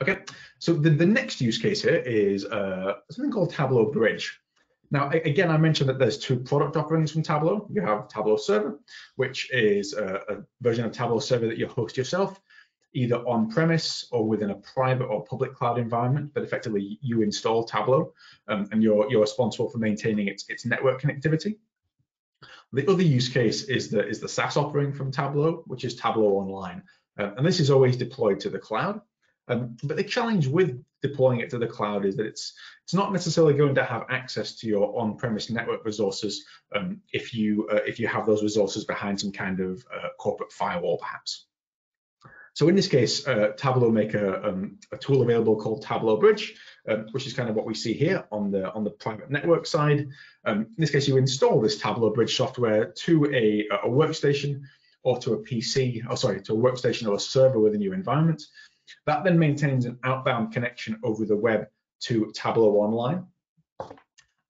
Okay, so the, the next use case here is uh, something called Tableau Bridge. Now, again, I mentioned that there's two product offerings from Tableau. You have Tableau Server, which is a, a version of Tableau Server that you host yourself, either on-premise or within a private or public cloud environment, but effectively you install Tableau um, and you're, you're responsible for maintaining its, its network connectivity. The other use case is the, is the SaaS offering from Tableau, which is Tableau Online. Um, and this is always deployed to the cloud. Um, but the challenge with deploying it to the cloud is that it's it's not necessarily going to have access to your on-premise network resources um, if you uh, if you have those resources behind some kind of uh, corporate firewall, perhaps. So in this case, uh, Tableau make a, um, a, tool available called Tableau Bridge, um, which is kind of what we see here on the on the private network side. Um, in this case, you install this Tableau Bridge software to a, a workstation or to a PC, or sorry, to a workstation or a server within your environment. That then maintains an outbound connection over the web to Tableau Online,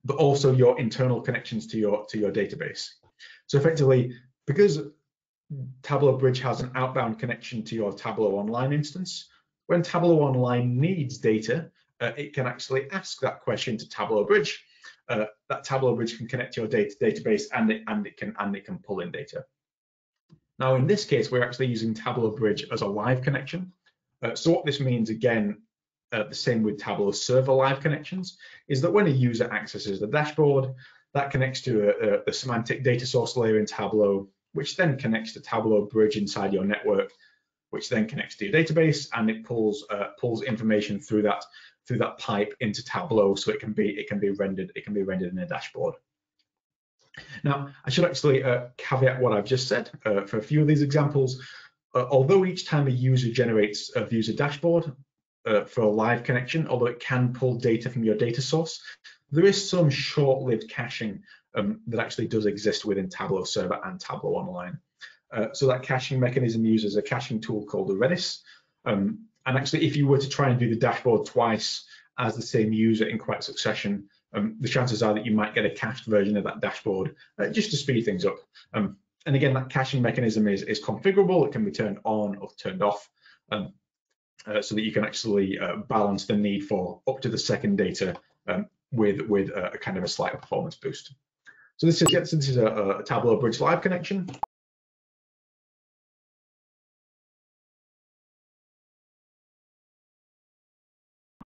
but also your internal connections to your to your database. So effectively, because Tableau Bridge has an outbound connection to your Tableau Online instance, when Tableau Online needs data, uh, it can actually ask that question to Tableau Bridge. Uh, that Tableau Bridge can connect to your data database and it, and it can and it can pull in data. Now, in this case, we're actually using Tableau Bridge as a live connection. Uh, so what this means, again, uh, the same with Tableau Server Live connections, is that when a user accesses the dashboard, that connects to a, a, a semantic data source layer in Tableau, which then connects to Tableau Bridge inside your network, which then connects to your database, and it pulls uh, pulls information through that through that pipe into Tableau, so it can be it can be rendered it can be rendered in a dashboard. Now, I should actually uh, caveat what I've just said uh, for a few of these examples. Uh, although each time a user generates a a dashboard uh, for a live connection, although it can pull data from your data source, there is some short-lived caching um, that actually does exist within Tableau Server and Tableau Online. Uh, so that caching mechanism uses a caching tool called the Redis. Um, and actually, if you were to try and do the dashboard twice as the same user in quick succession, um, the chances are that you might get a cached version of that dashboard uh, just to speed things up. Um, and again, that caching mechanism is, is configurable. It can be turned on or turned off um, uh, so that you can actually uh, balance the need for up to the second data um, with, with a, a, kind of a slight performance boost. So this is, this is a, a Tableau Bridge Live connection.